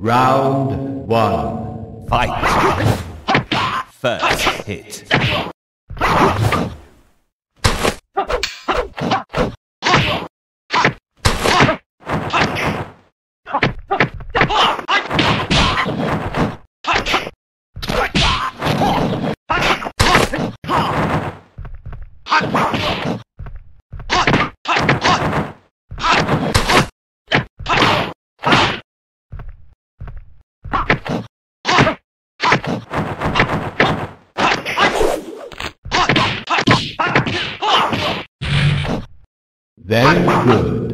Round one. Fight. First hit. Very good.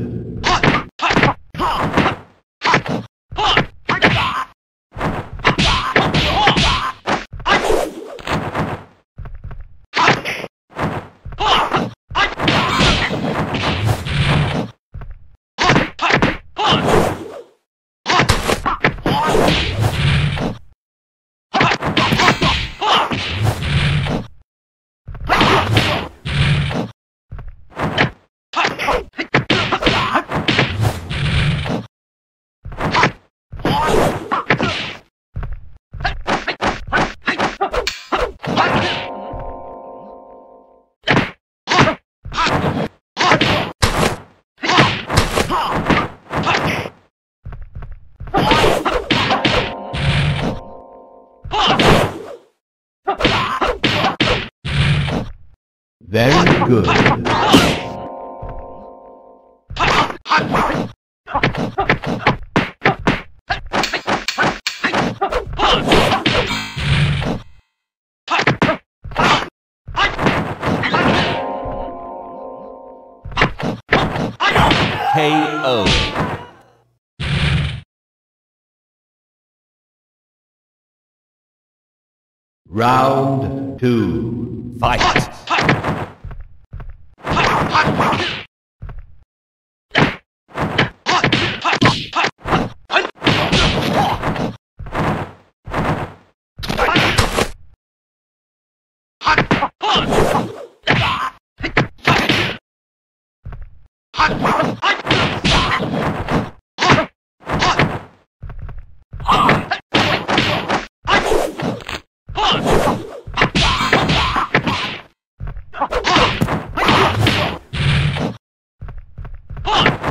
Very good. KO. Round two. Fight. Ah! Oh!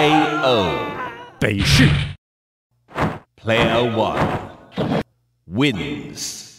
KO. 北市。Player one wins.